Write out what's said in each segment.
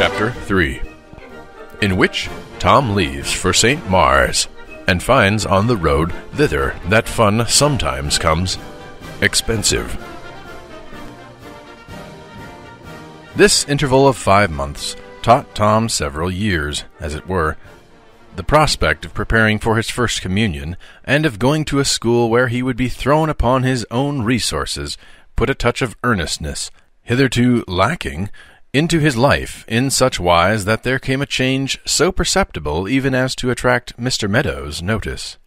Chapter 3 In which Tom leaves for St. Maure's and finds on the road thither that fun sometimes comes expensive. This interval of five months taught Tom several years, as it were. The prospect of preparing for his first communion, and of going to a school where he would be thrown upon his own resources, put a touch of earnestness, hitherto lacking, into his life in such wise that there came a change so perceptible even as to attract Mr. Meadows' notice.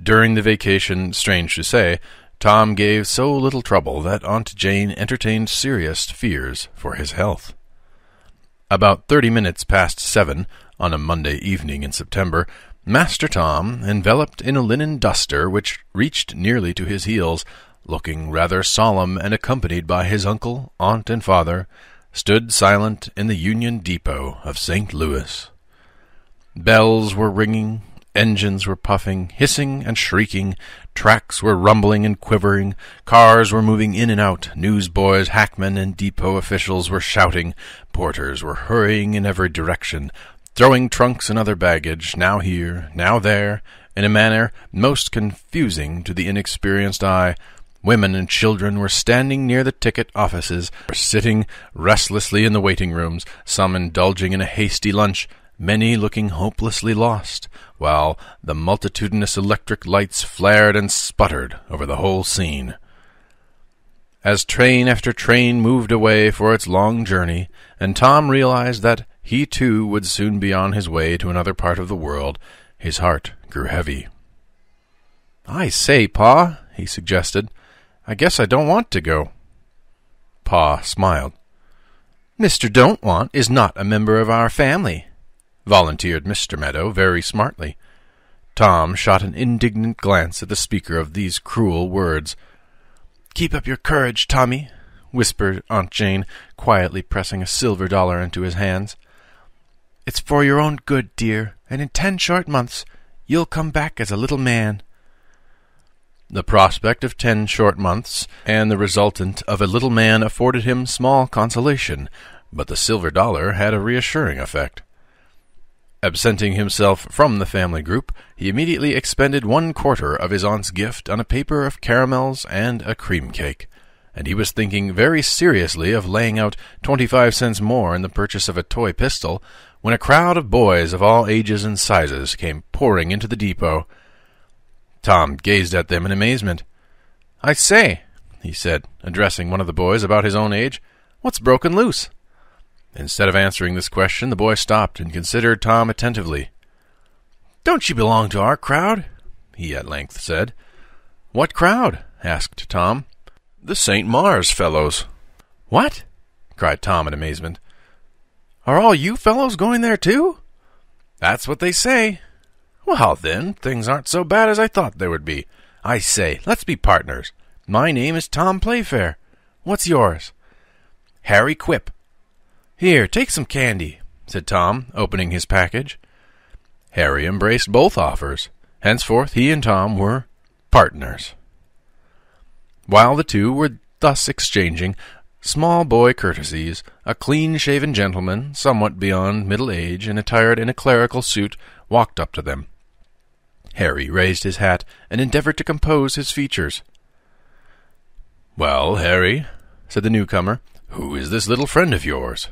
During the vacation, strange to say, Tom gave so little trouble that Aunt Jane entertained serious fears for his health. About thirty minutes past seven, on a Monday evening in September, Master Tom, enveloped in a linen duster which reached nearly to his heels, looking rather solemn and accompanied by his uncle, aunt, and father, stood silent in the Union Depot of St. Louis. Bells were ringing, engines were puffing, hissing and shrieking, tracks were rumbling and quivering, cars were moving in and out, newsboys, hackmen, and depot officials were shouting, porters were hurrying in every direction, throwing trunks and other baggage, now here, now there, in a manner most confusing to the inexperienced eye, Women and children were standing near the ticket offices, or sitting restlessly in the waiting rooms, some indulging in a hasty lunch, many looking hopelessly lost, while the multitudinous electric lights flared and sputtered over the whole scene. As train after train moved away for its long journey, and Tom realized that he too would soon be on his way to another part of the world, his heart grew heavy. I say, Pa, he suggested, I guess I don't want to go. Pa smiled. Mr. Don't Want is not a member of our family, volunteered Mr. Meadow very smartly. Tom shot an indignant glance at the speaker of these cruel words. Keep up your courage, Tommy, whispered Aunt Jane, quietly pressing a silver dollar into his hands. It's for your own good, dear, and in ten short months you'll come back as a little man. The prospect of ten short months and the resultant of a little man afforded him small consolation, but the silver dollar had a reassuring effect. Absenting himself from the family group, he immediately expended one quarter of his aunt's gift on a paper of caramels and a cream cake, and he was thinking very seriously of laying out twenty-five cents more in the purchase of a toy pistol, when a crowd of boys of all ages and sizes came pouring into the depot. Tom gazed at them in amazement. I say, he said, addressing one of the boys about his own age, what's broken loose? Instead of answering this question, the boy stopped and considered Tom attentively. Don't you belong to our crowd? he at length said. What crowd? asked Tom. The St. Maure's fellows. What? cried Tom in amazement. Are all you fellows going there too? That's what they say, well, then, things aren't so bad as I thought they would be. I say, let's be partners. My name is Tom Playfair. What's yours? Harry Quip. Here, take some candy, said Tom, opening his package. Harry embraced both offers. Henceforth he and Tom were partners. While the two were thus exchanging small boy courtesies, a clean-shaven gentleman, somewhat beyond middle age and attired in a clerical suit, walked up to them. Harry raised his hat and endeavored to compose his features. Well, Harry, said the newcomer, who is this little friend of yours?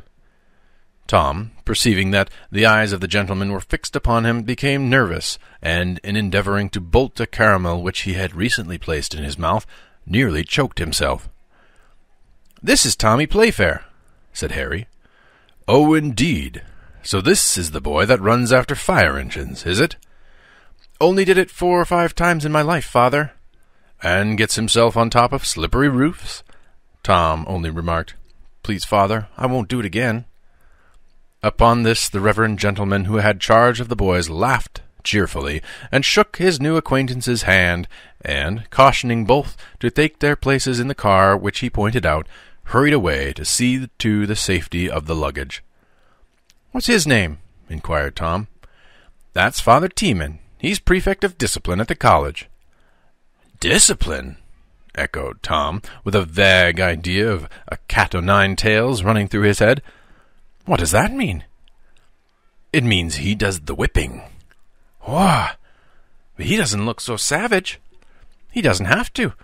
Tom, perceiving that the eyes of the gentleman were fixed upon him, became nervous, and, in endeavoring to bolt a caramel which he had recently placed in his mouth, nearly choked himself. This is Tommy Playfair, said Harry. Oh, indeed. So this is the boy that runs after fire engines, is it? Only did it four or five times in my life, father. And gets himself on top of slippery roofs? Tom only remarked, Please, father, I won't do it again. Upon this the reverend gentleman who had charge of the boys laughed cheerfully, and shook his new acquaintance's hand, and, cautioning both to take their places in the car which he pointed out, hurried away to see to the safety of the luggage. What's his name? inquired Tom. That's Father Teeman, He's prefect of discipline at the college. Discipline? echoed Tom, with a vague idea of a cat o' nine tails running through his head. What does that mean? It means he does the whipping. Wah! But he doesn't look so savage. He doesn't have to.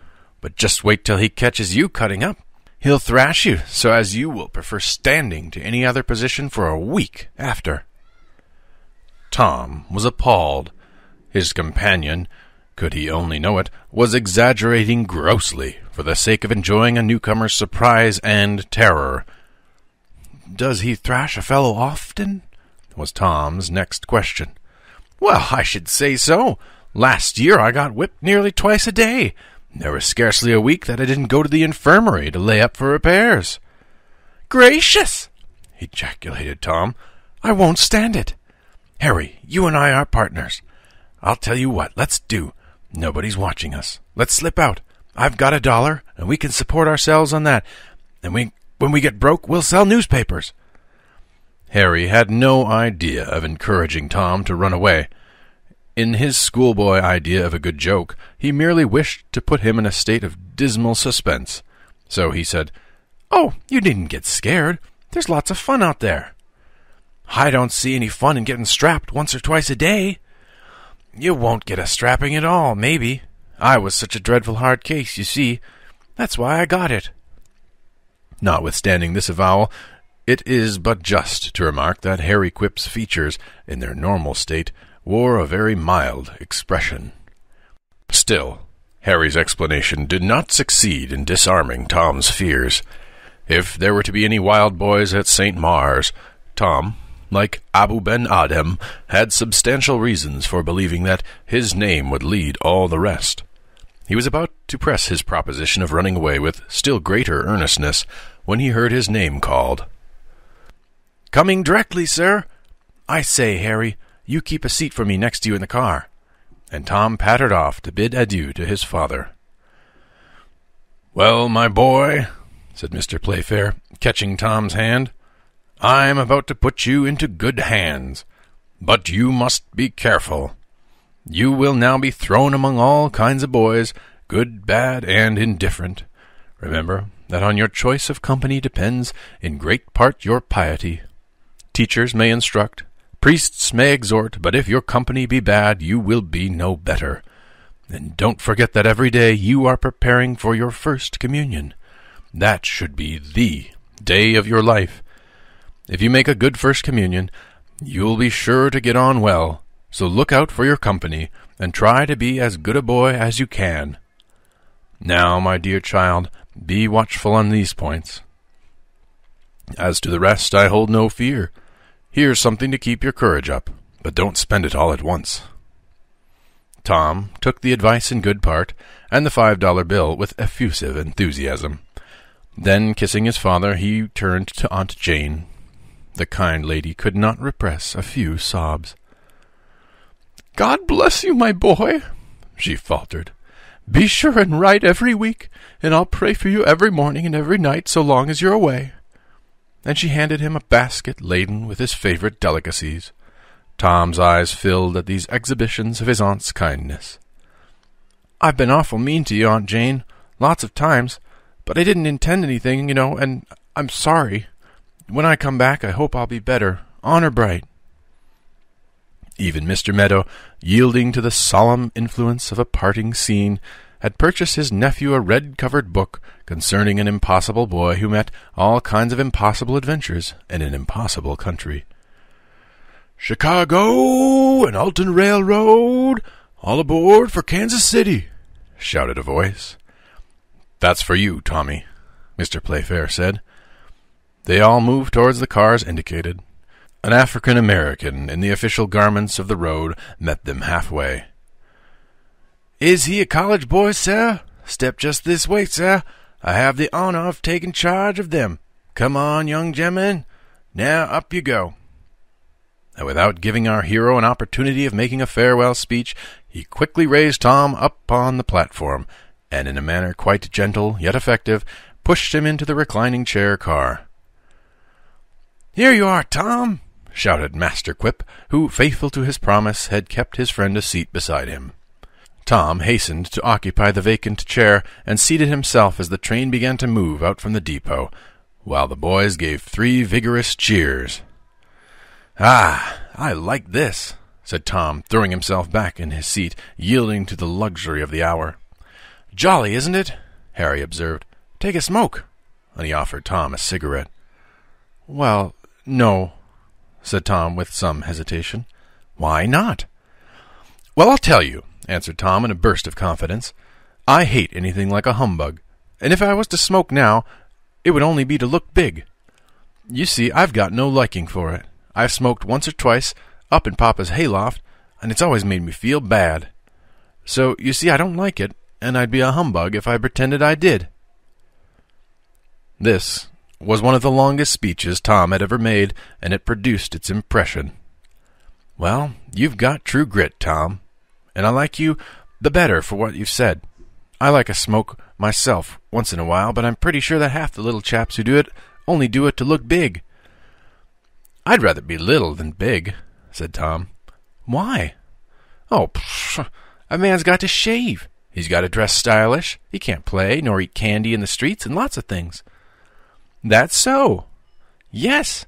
But just wait till he catches you cutting up. He'll thrash you so as you will prefer standing to any other position for a week after. Tom was appalled. His companion, could he only know it, was exaggerating grossly for the sake of enjoying a newcomer's surprise and terror. Does he thrash a fellow often? was Tom's next question. Well, I should say so. Last year I got whipped nearly twice a day. There was scarcely a week that I didn't go to the infirmary to lay up for repairs. Gracious! ejaculated Tom. I won't stand it. Harry, you and I are partners. I'll tell you what, let's do. Nobody's watching us. Let's slip out. I've got a dollar, and we can support ourselves on that. And we, when we get broke, we'll sell newspapers. Harry had no idea of encouraging Tom to run away. In his schoolboy idea of a good joke, he merely wished to put him in a state of dismal suspense. So he said, Oh, you needn't get scared. There's lots of fun out there. I don't see any fun in getting strapped once or twice a day. You won't get a strapping at all, maybe. I was such a dreadful hard case, you see. That's why I got it. Notwithstanding this avowal, it is but just to remark that Harry Quip's features, in their normal state, wore a very mild expression. Still, Harry's explanation did not succeed in disarming Tom's fears. If there were to be any wild boys at St. Maure's, Tom, like Abou Ben Adhem, had substantial reasons for believing that his name would lead all the rest. He was about to press his proposition of running away with still greater earnestness when he heard his name called. Coming directly, sir. I say, Harry, you keep a seat for me next to you in the car. And Tom pattered off to bid adieu to his father. Well, my boy, said Mr. Playfair, catching Tom's hand, I'm about to put you into good hands. But you must be careful. You will now be thrown among all kinds of boys, good, bad, and indifferent. Remember that on your choice of company depends in great part your piety. Teachers may instruct, Priests may exhort, but if your company be bad, you will be no better. And don't forget that every day you are preparing for your first communion. That should be the day of your life. If you make a good first communion, you'll be sure to get on well. So look out for your company, and try to be as good a boy as you can. Now, my dear child, be watchful on these points. As to the rest, I hold no fear. Here's something to keep your courage up, but don't spend it all at once. Tom took the advice in good part, and the five dollar bill with effusive enthusiasm. Then, kissing his father, he turned to Aunt Jane. The kind lady could not repress a few sobs. God bless you, my boy, she faltered. Be sure and write every week, and I'll pray for you every morning and every night so long as you're away and she handed him a basket laden with his favorite delicacies. Tom's eyes filled at these exhibitions of his aunt's kindness. I've been awful mean to you, Aunt Jane, lots of times, but I didn't intend anything, you know, and I'm sorry. When I come back, I hope I'll be better, honor bright. Even Mr. Meadow, yielding to the solemn influence of a parting scene, had purchased his nephew a red covered book concerning an impossible boy who met all kinds of impossible adventures in an impossible country. Chicago and Alton Railroad, all aboard for Kansas City, shouted a voice. That's for you, Tommy, Mr. Playfair said. They all moved towards the cars indicated. An African American in the official garments of the road met them halfway. Is he a college boy, sir? Step just this way, sir. I have the honor of taking charge of them. Come on, young gentlemen. Now up you go. And without giving our hero an opportunity of making a farewell speech, he quickly raised Tom up on the platform, and in a manner quite gentle yet effective, pushed him into the reclining chair car. Here you are, Tom, shouted Master Quip, who, faithful to his promise, had kept his friend a seat beside him. Tom hastened to occupy the vacant chair and seated himself as the train began to move out from the depot, while the boys gave three vigorous cheers. Ah, I like this, said Tom, throwing himself back in his seat, yielding to the luxury of the hour. Jolly, isn't it? Harry observed. Take a smoke. And he offered Tom a cigarette. Well, no, said Tom with some hesitation. Why not? Well, I'll tell you, answered Tom in a burst of confidence. I hate anything like a humbug, and if I was to smoke now, it would only be to look big. You see, I've got no liking for it. I've smoked once or twice up in Papa's hayloft, and it's always made me feel bad. So, you see, I don't like it, and I'd be a humbug if I pretended I did. This was one of the longest speeches Tom had ever made, and it produced its impression. Well, you've got true grit, Tom, and I like you the better for what you've said. I like a smoke myself once in a while, but I'm pretty sure that half the little chaps who do it only do it to look big. I'd rather be little than big, said Tom. Why? Oh, psh, a man's got to shave. He's got to dress stylish. He can't play nor eat candy in the streets and lots of things. That's so. Yes.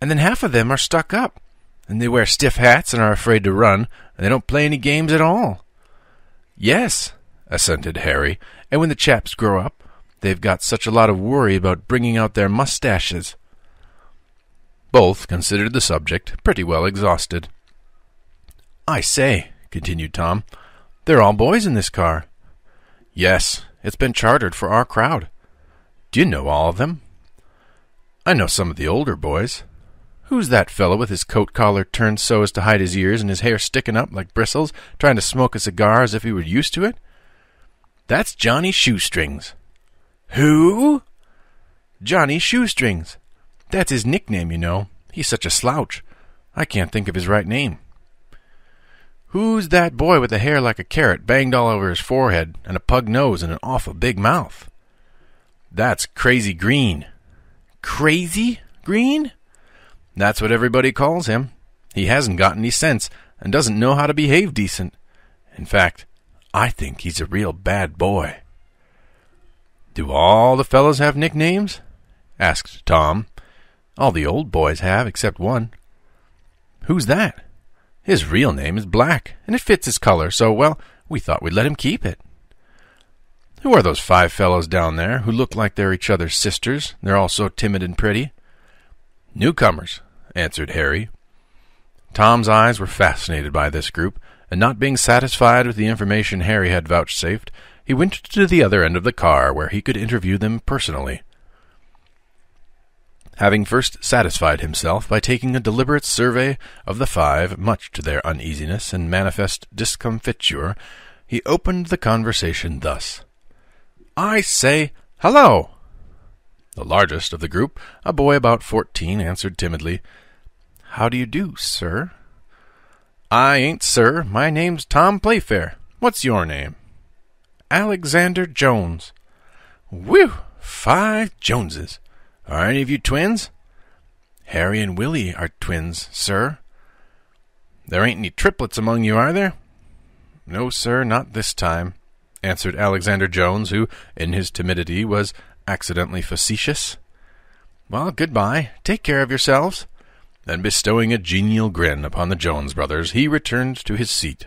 And then half of them are stuck up, and they wear stiff hats and are afraid to run, and they don't play any games at all. Yes, assented Harry, and when the chaps grow up, they've got such a lot of worry about bringing out their mustaches. Both considered the subject pretty well exhausted. I say, continued Tom, they're all boys in this car. Yes, it's been chartered for our crowd. Do you know all of them? I know some of the older boys. Who's that fellow with his coat collar turned so as to hide his ears and his hair sticking up like bristles, trying to smoke a cigar as if he were used to it? That's Johnny Shoestrings. Who? Johnny Shoestrings. That's his nickname, you know. He's such a slouch. I can't think of his right name. Who's that boy with the hair like a carrot banged all over his forehead and a pug nose and an awful big mouth? That's Crazy Green. Crazy Green? That's what everybody calls him. He hasn't got any sense and doesn't know how to behave decent. In fact, I think he's a real bad boy. Do all the fellows have nicknames? asked Tom. All the old boys have, except one. Who's that? His real name is Black, and it fits his color, so, well, we thought we'd let him keep it. Who are those five fellows down there who look like they're each other's sisters? They're all so timid and pretty. Newcomers, answered Harry. Tom's eyes were fascinated by this group, and not being satisfied with the information Harry had vouchsafed, he went to the other end of the car where he could interview them personally. Having first satisfied himself by taking a deliberate survey of the five, much to their uneasiness and manifest discomfiture, he opened the conversation thus. I say, hello! The largest of the group, a boy about fourteen, answered timidly, How do you do, sir? I ain't sir. My name's Tom Playfair. What's your name? Alexander Jones. Whew! Five Joneses. Are any of you twins? Harry and Willie are twins, sir. There ain't any triplets among you, are there? No, sir, not this time, answered Alexander Jones, who, in his timidity, was accidentally facetious. Well, good-bye. Take care of yourselves. Then, bestowing a genial grin upon the Jones brothers, he returned to his seat.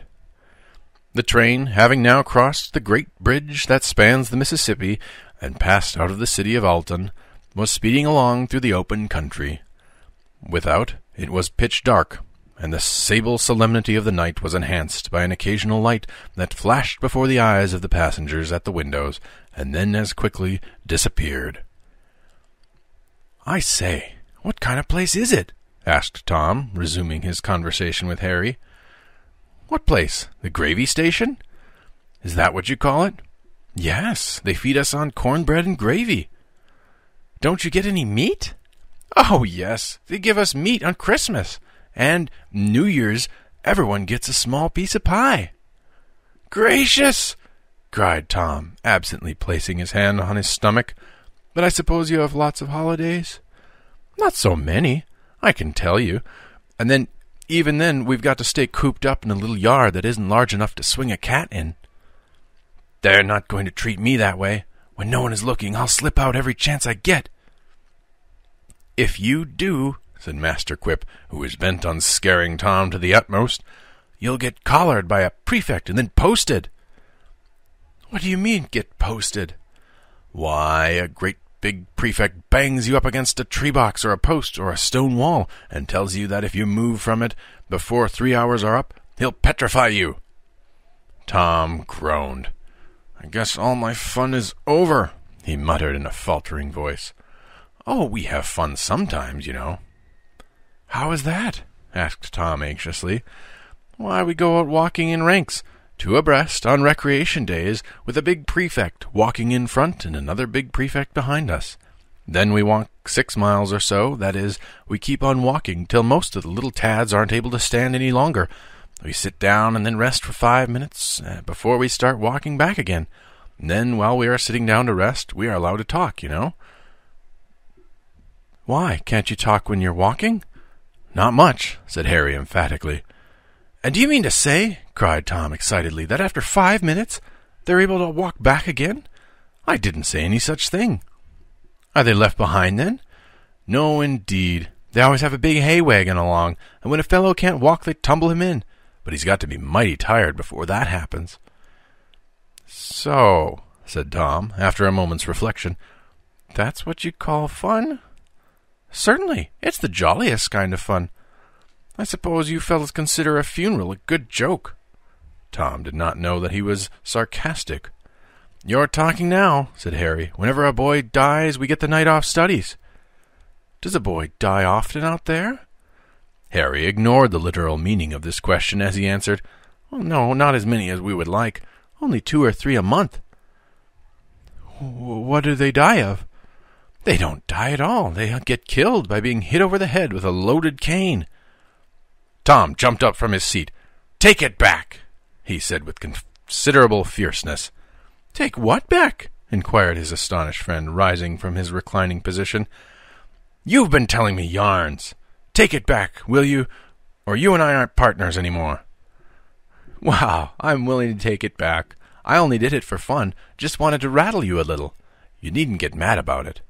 The train, having now crossed the great bridge that spans the Mississippi and passed out of the city of Alton, was speeding along through the open country. Without, it was pitch dark, and the sable solemnity of the night was enhanced by an occasional light that flashed before the eyes of the passengers at the windows, and then as quickly disappeared. I say, what kind of place is it? asked Tom, resuming his conversation with Harry. What place? The gravy station? Is that what you call it? Yes, they feed us on cornbread and gravy. Don't you get any meat? Oh, yes, they give us meat on Christmas. And New Year's, everyone gets a small piece of pie. Gracious! cried Tom, absently placing his hand on his stomach. But I suppose you have lots of holidays? Not so many. I can tell you. And then, even then, we've got to stay cooped up in a little yard that isn't large enough to swing a cat in. They're not going to treat me that way. When no one is looking, I'll slip out every chance I get. If you do, said Master Quip, who was bent on scaring Tom to the utmost, you'll get collared by a prefect and then posted. What do you mean, get posted? Why, a great big prefect bangs you up against a tree box or a post or a stone wall and tells you that if you move from it before three hours are up, he'll petrify you. Tom groaned. I guess all my fun is over, he muttered in a faltering voice. Oh, we have fun sometimes, you know. How is that? asked Tom anxiously. Why, we go out walking in ranks, two abreast, on recreation days, with a big prefect walking in front and another big prefect behind us. Then we walk six miles or so, that is, we keep on walking till most of the little tads aren't able to stand any longer. We sit down and then rest for five minutes uh, before we start walking back again. And then, while we are sitting down to rest, we are allowed to talk, you know. Why, can't you talk when you're walking? Not much, said Harry emphatically. And do you mean to say, cried Tom excitedly, that after five minutes they're able to walk back again? I didn't say any such thing. Are they left behind then? No, indeed. They always have a big hay wagon along, and when a fellow can't walk, they tumble him in. But he's got to be mighty tired before that happens. So, said Tom, after a moment's reflection, that's what you call fun? Certainly. It's the jolliest kind of fun. I suppose you fellows consider a funeral a good joke. Tom did not know that he was sarcastic. You're talking now, said Harry. Whenever a boy dies, we get the night off studies. Does a boy die often out there? Harry ignored the literal meaning of this question as he answered, oh, No, not as many as we would like. Only two or three a month. What do they die of? They don't die at all. They get killed by being hit over the head with a loaded cane. Tom jumped up from his seat. Take it back, he said with considerable fierceness. Take what back? inquired his astonished friend, rising from his reclining position. You've been telling me yarns. Take it back, will you? Or you and I aren't partners any more. Wow, I'm willing to take it back. I only did it for fun. Just wanted to rattle you a little. You needn't get mad about it.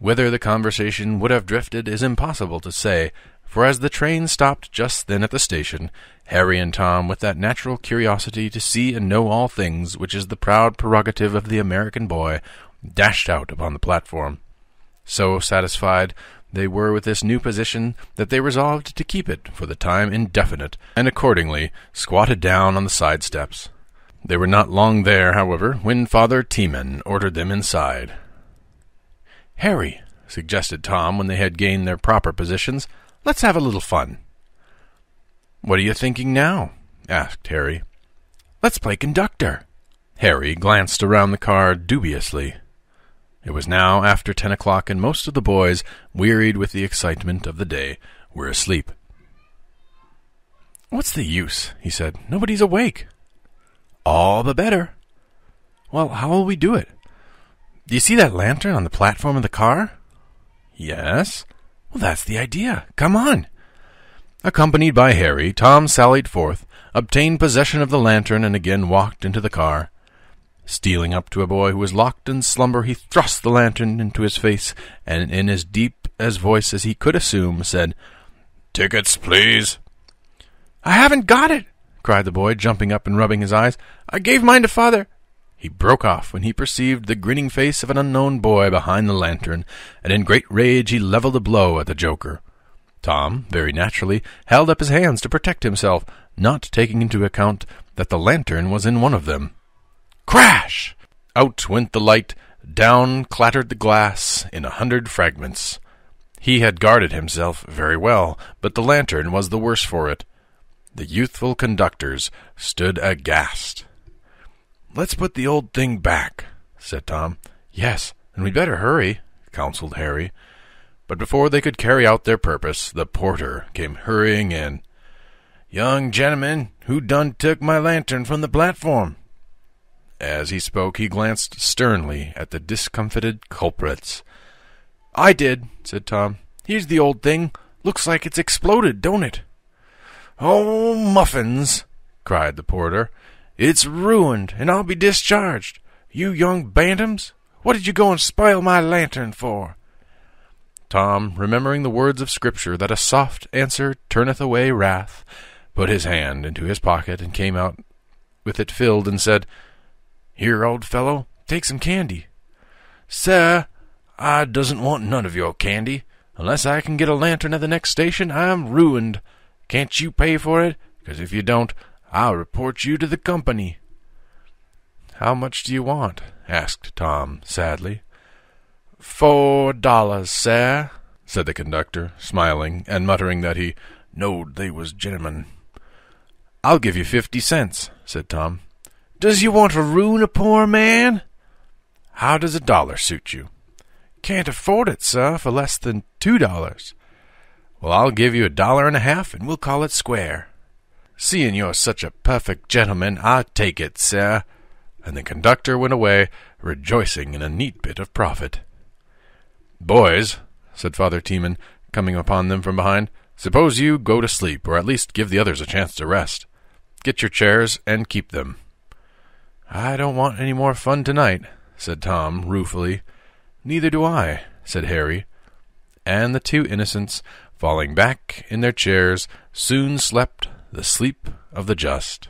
Whither the conversation would have drifted is impossible to say, for as the train stopped just then at the station, Harry and Tom, with that natural curiosity to see and know all things which is the proud prerogative of the American boy, dashed out upon the platform. So satisfied they were with this new position that they resolved to keep it for the time indefinite, and accordingly squatted down on the side steps. They were not long there, however, when Father Teeman ordered them inside. Harry, suggested Tom when they had gained their proper positions, Let's have a little fun. What are you thinking now? asked Harry. Let's play conductor. Harry glanced around the car dubiously. It was now after ten o'clock, and most of the boys, wearied with the excitement of the day, were asleep. What's the use? he said. Nobody's awake. All the better. Well, how will we do it? Do you see that lantern on the platform of the car? Yes. Well, that's the idea. Come on. Accompanied by Harry, Tom sallied forth, obtained possession of the lantern, and again walked into the car. Stealing up to a boy who was locked in slumber, he thrust the lantern into his face, and in as deep a voice as he could assume, said, Tickets, please. I haven't got it, cried the boy, jumping up and rubbing his eyes. I gave mine to father. He broke off when he perceived the grinning face of an unknown boy behind the lantern, and in great rage he levelled a blow at the joker. Tom, very naturally, held up his hands to protect himself, not taking into account that the lantern was in one of them. Crash! Out went the light, down clattered the glass in a hundred fragments. He had guarded himself very well, but the lantern was the worse for it. The youthful conductors stood aghast. Let's put the old thing back, said Tom. Yes, and we'd better hurry, counseled Harry. But before they could carry out their purpose, the porter came hurrying in. Young gentleman, who done took my lantern from the platform? As he spoke, he glanced sternly at the discomfited culprits. I did, said Tom. Here's the old thing. Looks like it's exploded, don't it? Oh, muffins! cried the porter. It's ruined, and I'll be discharged. You young bantams, what did you go and spoil my lantern for? Tom, remembering the words of Scripture that a soft answer turneth away wrath, put his hand into his pocket and came out with it filled and said, Here, old fellow, take some candy. Sir, I doesn't want none of your candy. Unless I can get a lantern at the next station, I'm ruined. Can't you pay for it? Because if you don't, I'll report you to the company. How much do you want? asked Tom, sadly. Four dollars, sir, said the conductor, smiling and muttering that he knowed they was gentlemen. I'll give you fifty cents, said Tom. Does you want to ruin a poor man? How does a dollar suit you? Can't afford it, sir, for less than two dollars. Well, I'll give you a dollar and a half, and we'll call it square. Seeing you're such a perfect gentleman, I'll take it, sir. And the conductor went away, rejoicing in a neat bit of profit. Boys, said Father Teeman, coming upon them from behind, suppose you go to sleep, or at least give the others a chance to rest. Get your chairs and keep them. I don't want any more fun tonight, said Tom ruefully. Neither do I, said Harry. And the two innocents, falling back in their chairs, soon slept the sleep of the just.